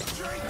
Drink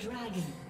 Dragon.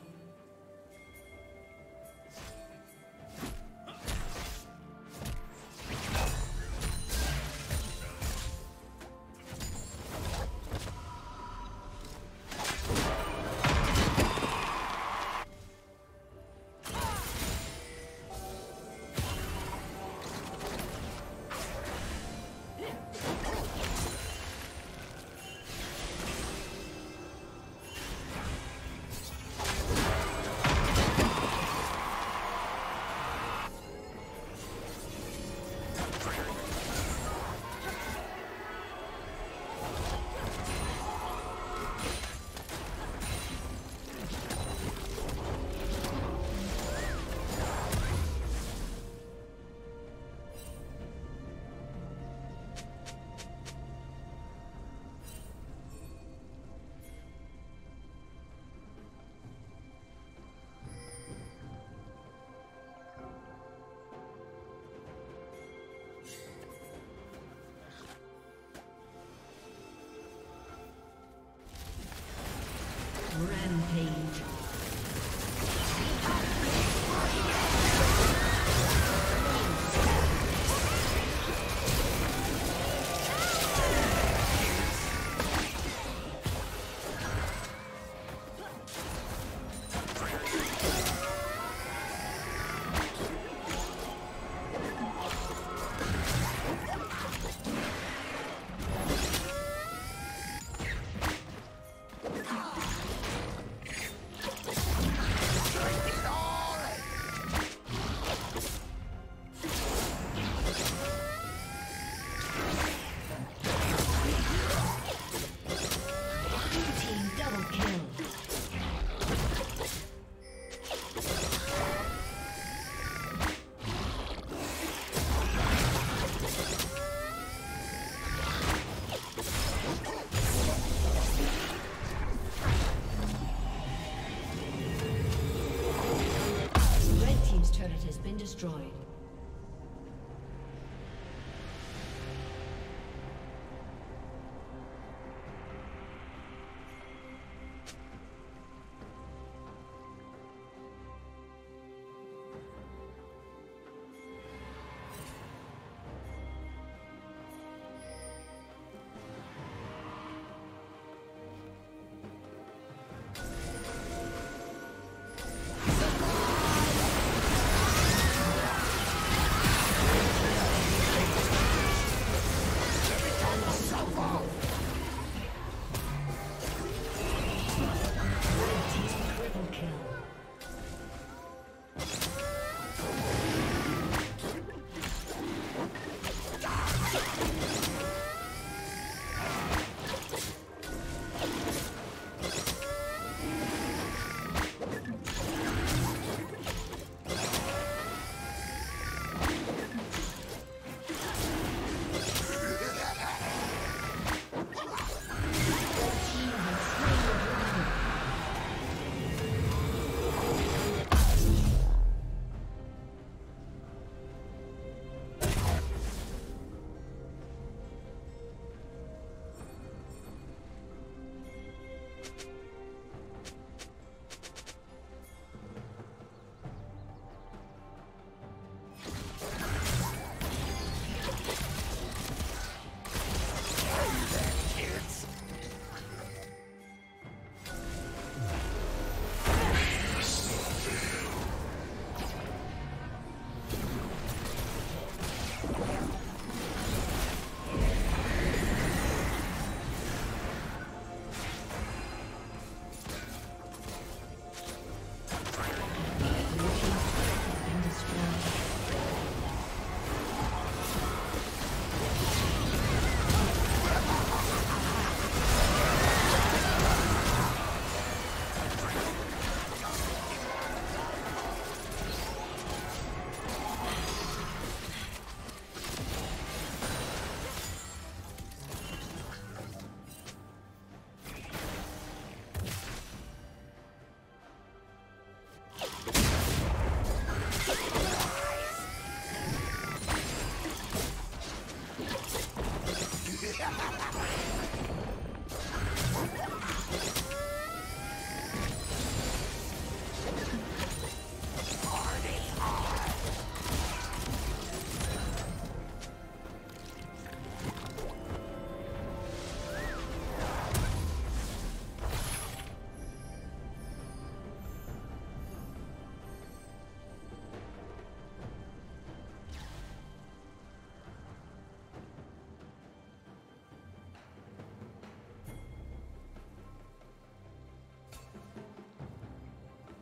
destroyed.